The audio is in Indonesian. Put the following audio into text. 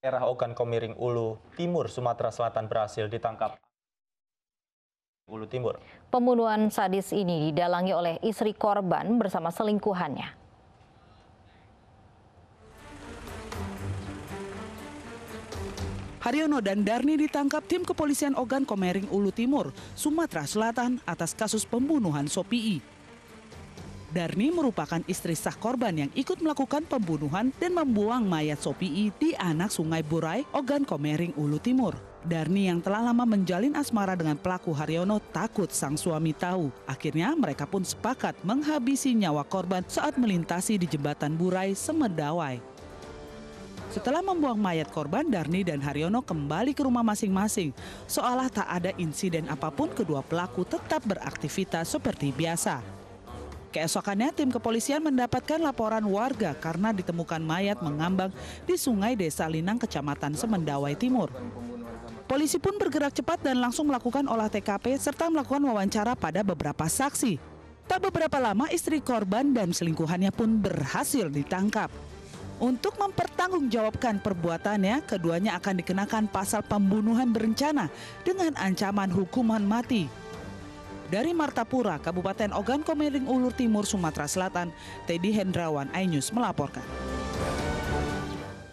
daerah Ogan Komiring Ulu Timur, Sumatera Selatan berhasil ditangkap. Ulu Timur. Pembunuhan sadis ini didalangi oleh istri korban bersama selingkuhannya. Haryono dan Darni ditangkap tim kepolisian Ogan Komering Ulu Timur, Sumatera Selatan atas kasus pembunuhan Sopii. Darni merupakan istri sah korban yang ikut melakukan pembunuhan dan membuang mayat Sopii di anak Sungai Burai, Ogan Komering, Ulu Timur. Darni yang telah lama menjalin asmara dengan pelaku Haryono takut sang suami tahu. Akhirnya mereka pun sepakat menghabisi nyawa korban saat melintasi di jembatan Burai, Semedawai. Setelah membuang mayat korban, Darni dan Haryono kembali ke rumah masing-masing. Seolah tak ada insiden apa pun, kedua pelaku tetap beraktivitas seperti biasa. Keesokannya tim kepolisian mendapatkan laporan warga karena ditemukan mayat mengambang di sungai Desa Linang, Kecamatan Semendawai Timur. Polisi pun bergerak cepat dan langsung melakukan olah TKP serta melakukan wawancara pada beberapa saksi. Tak beberapa lama istri korban dan selingkuhannya pun berhasil ditangkap. Untuk mempertanggungjawabkan perbuatannya, keduanya akan dikenakan pasal pembunuhan berencana dengan ancaman hukuman mati. Dari Martapura, Kabupaten Ogan Komering Ulur Timur, Sumatera Selatan, Teddy Hendrawan, iNews melaporkan.